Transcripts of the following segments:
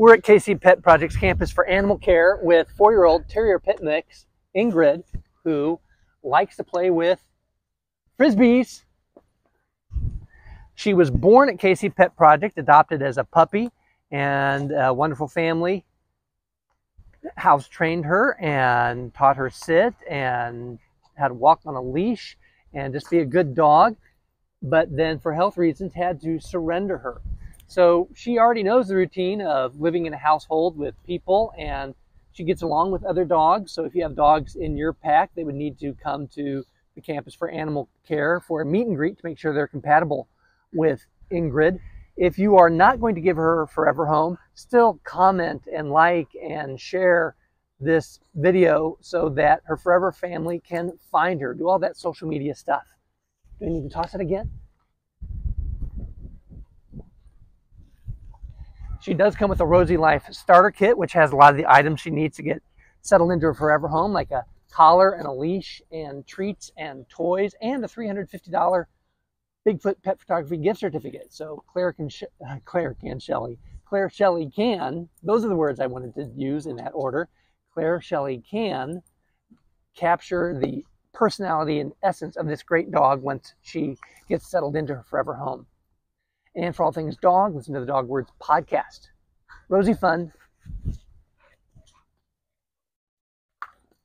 We're at KC Pet Project's campus for animal care with four-year-old Terrier Pit Mix, Ingrid, who likes to play with frisbees. She was born at KC Pet Project, adopted as a puppy, and a wonderful family house trained her and taught her sit and how to walk on a leash and just be a good dog. But then, for health reasons, had to surrender her. So she already knows the routine of living in a household with people and she gets along with other dogs. So if you have dogs in your pack, they would need to come to the campus for animal care for a meet and greet to make sure they're compatible with Ingrid. If you are not going to give her a forever home, still comment and like and share this video so that her forever family can find her. Do all that social media stuff. Do I need to toss it again? She does come with a Rosie Life starter kit, which has a lot of the items she needs to get settled into her forever home, like a collar and a leash and treats and toys and a $350 Bigfoot Pet Photography gift certificate. So Claire can, uh, Claire can, Shelley, Claire Shelley can, those are the words I wanted to use in that order. Claire Shelley can capture the personality and essence of this great dog once she gets settled into her forever home. And for all things dog, listen to the Dog Words podcast. Rosie Fund.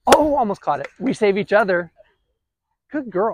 Oh, almost caught it. We save each other. Good girl.